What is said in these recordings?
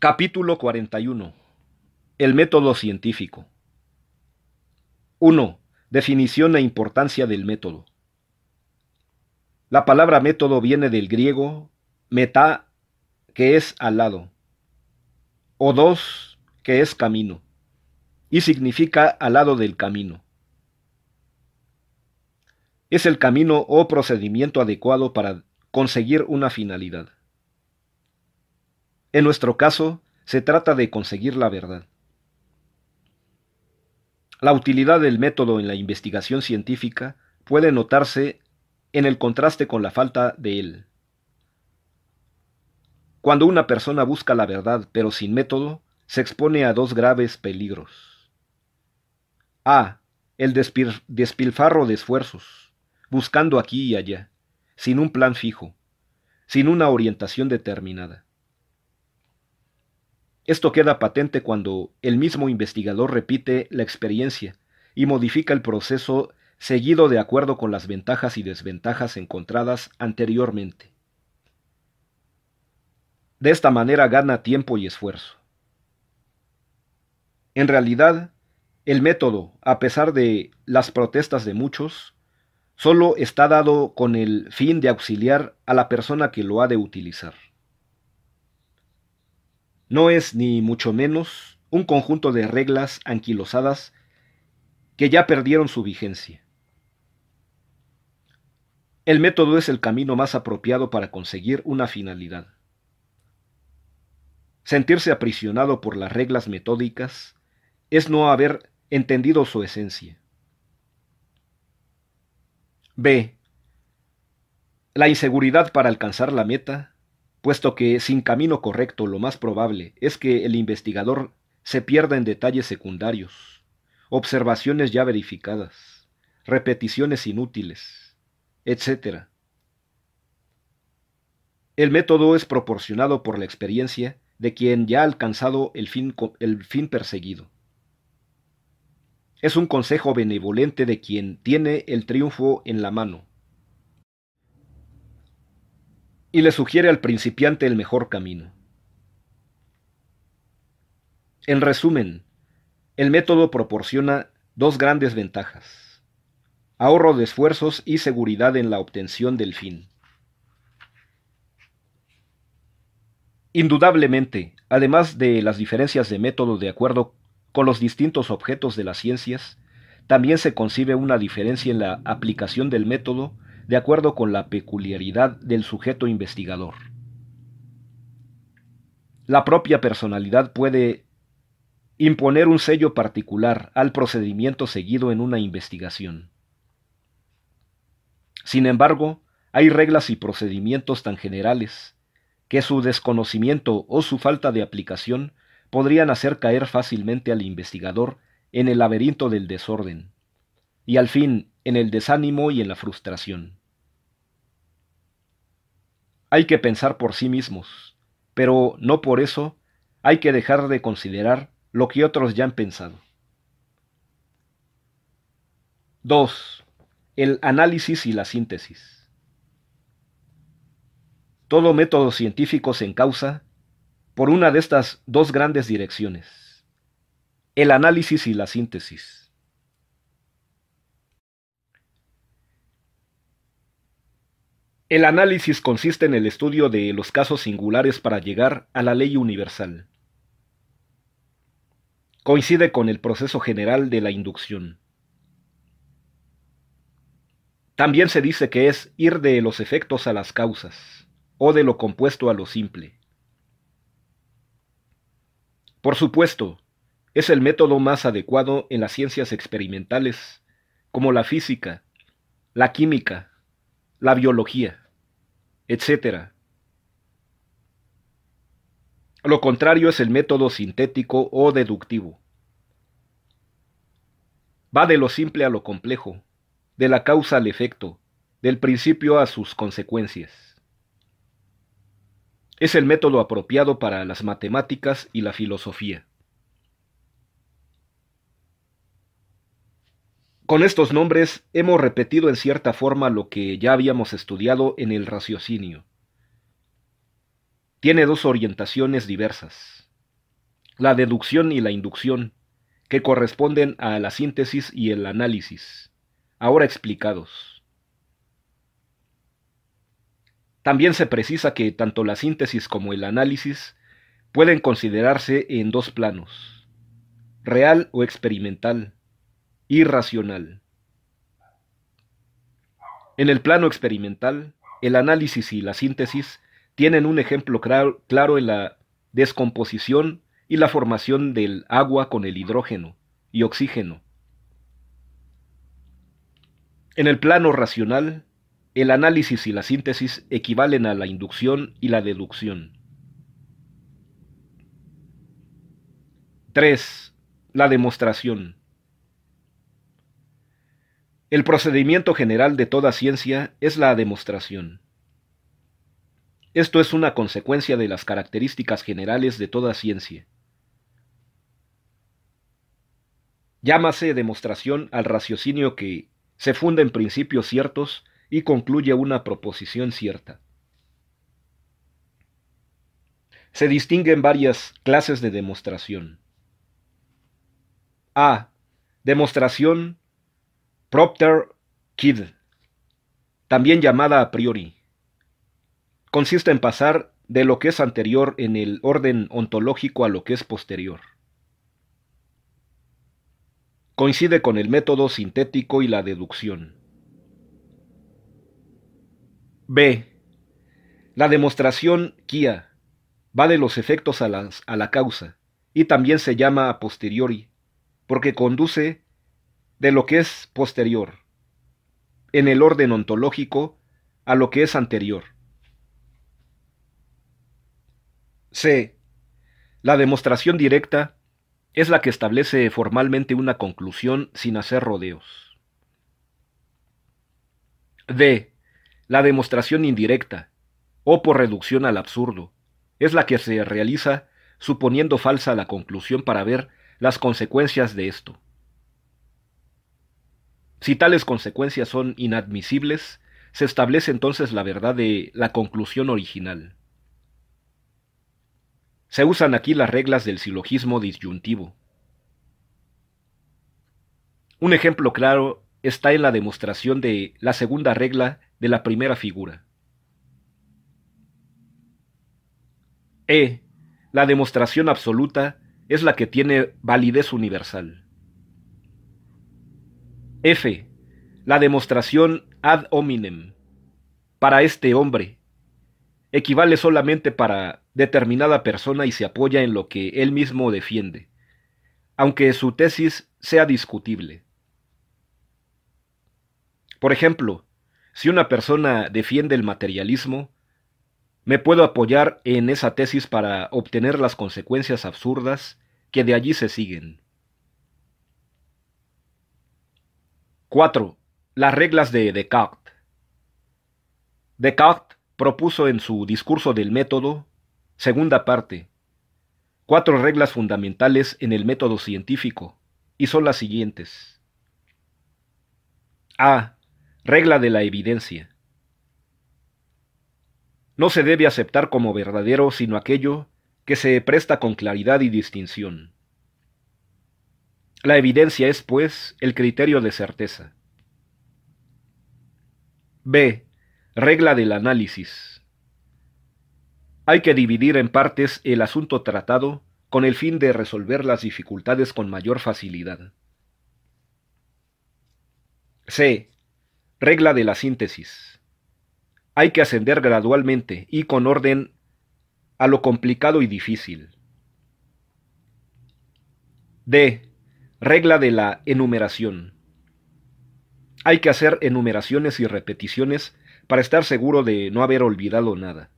Capítulo 41. El método científico. 1. Definición e importancia del método. La palabra método viene del griego meta, que es al lado, o dos, que es camino, y significa al lado del camino. Es el camino o procedimiento adecuado para conseguir una finalidad. En nuestro caso, se trata de conseguir la verdad. La utilidad del método en la investigación científica puede notarse en el contraste con la falta de él. Cuando una persona busca la verdad pero sin método, se expone a dos graves peligros. A. El despilfarro de esfuerzos, buscando aquí y allá, sin un plan fijo, sin una orientación determinada. Esto queda patente cuando el mismo investigador repite la experiencia y modifica el proceso seguido de acuerdo con las ventajas y desventajas encontradas anteriormente. De esta manera gana tiempo y esfuerzo. En realidad, el método, a pesar de las protestas de muchos, solo está dado con el fin de auxiliar a la persona que lo ha de utilizar. No es ni mucho menos un conjunto de reglas anquilosadas que ya perdieron su vigencia. El método es el camino más apropiado para conseguir una finalidad. Sentirse aprisionado por las reglas metódicas es no haber entendido su esencia. B. La inseguridad para alcanzar la meta puesto que sin camino correcto lo más probable es que el investigador se pierda en detalles secundarios, observaciones ya verificadas, repeticiones inútiles, etc. El método es proporcionado por la experiencia de quien ya ha alcanzado el fin, el fin perseguido. Es un consejo benevolente de quien tiene el triunfo en la mano y le sugiere al principiante el mejor camino. En resumen, el método proporciona dos grandes ventajas, ahorro de esfuerzos y seguridad en la obtención del fin. Indudablemente, además de las diferencias de método de acuerdo con los distintos objetos de las ciencias, también se concibe una diferencia en la aplicación del método de acuerdo con la peculiaridad del sujeto investigador. La propia personalidad puede imponer un sello particular al procedimiento seguido en una investigación. Sin embargo, hay reglas y procedimientos tan generales que su desconocimiento o su falta de aplicación podrían hacer caer fácilmente al investigador en el laberinto del desorden, y al fin en el desánimo y en la frustración. Hay que pensar por sí mismos, pero no por eso hay que dejar de considerar lo que otros ya han pensado. 2. El análisis y la síntesis. Todo método científico se encausa por una de estas dos grandes direcciones, el análisis y la síntesis. El análisis consiste en el estudio de los casos singulares para llegar a la ley universal. Coincide con el proceso general de la inducción. También se dice que es ir de los efectos a las causas, o de lo compuesto a lo simple. Por supuesto, es el método más adecuado en las ciencias experimentales, como la física, la química, la biología, etc. Lo contrario es el método sintético o deductivo. Va de lo simple a lo complejo, de la causa al efecto, del principio a sus consecuencias. Es el método apropiado para las matemáticas y la filosofía. Con estos nombres hemos repetido en cierta forma lo que ya habíamos estudiado en el raciocinio. Tiene dos orientaciones diversas. la deducción y la inducción, que corresponden a la síntesis y el análisis, ahora explicados. También se precisa que tanto la síntesis como el análisis pueden considerarse en dos planos, real o experimental, y racional. En el plano experimental, el análisis y la síntesis tienen un ejemplo claro, en la descomposición y la formación del agua con el hidrógeno y oxígeno. En el plano racional, el análisis y la síntesis equivalen a la inducción y la deducción. 3. La demostración. El procedimiento general de toda ciencia es la demostración. Esto es una consecuencia de las características generales de toda ciencia. Llámase demostración al raciocinio que se funda en principios ciertos y concluye una proposición cierta. Se distinguen varias clases de demostración. A. Demostración propter quid, también llamada a priori. Consiste en pasar de lo que es anterior en el orden ontológico a lo que es posterior coincide con el método sintético y la deducción. B. La demostración Kia va de los efectos a, a la causa y también se llama a posteriori, porque conduce de lo que es posterior, en el orden ontológico, a lo que es anterior. C. La demostración directa es la que establece formalmente una conclusión sin hacer rodeos. D. La demostración indirecta, o por reducción al absurdo, es la que se realiza suponiendo falsa la conclusión para ver las consecuencias de esto. Si tales consecuencias son inadmisibles, se establece entonces la verdad de la conclusión original. Se usan aquí las reglas del silogismo disyuntivo. Un ejemplo claro está en la demostración de la segunda regla de la primera figura. E. La demostración absoluta es la que tiene validez universal. F. La demostración ad hominem para este hombre equivale solamente para determinada persona y se apoya en lo que él mismo defiende, aunque su tesis sea discutible. Por ejemplo, si una persona defiende el materialismo, me puedo apoyar en esa tesis para obtener las consecuencias absurdas que de allí se siguen. 4. Las reglas de Descartes. Descartes propuso en su discurso del método, segunda parte, cuatro reglas fundamentales en el método científico, y son las siguientes. A. Regla de la evidencia. No se debe aceptar como verdadero sino aquello que se presta con claridad y distinción. La evidencia es, pues, el criterio de certeza. B. Regla del análisis. Hay que dividir en partes el asunto tratado con el fin de resolver las dificultades con mayor facilidad. C. Regla de la síntesis. Hay que ascender gradualmente y con orden a lo complicado y difícil. D. Regla de la enumeración. Hay que hacer enumeraciones y repeticiones para estar seguro de no haber olvidado nada.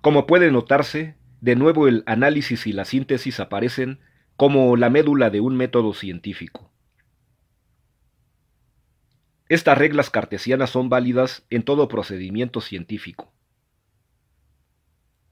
Como puede notarse, de nuevo el análisis y la síntesis aparecen como la médula de un método científico. Estas reglas cartesianas son válidas en todo procedimiento científico.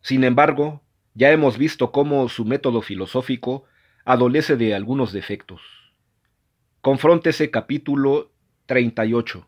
Sin embargo, ya hemos visto cómo su método filosófico adolece de algunos defectos. Confróntese capítulo 38.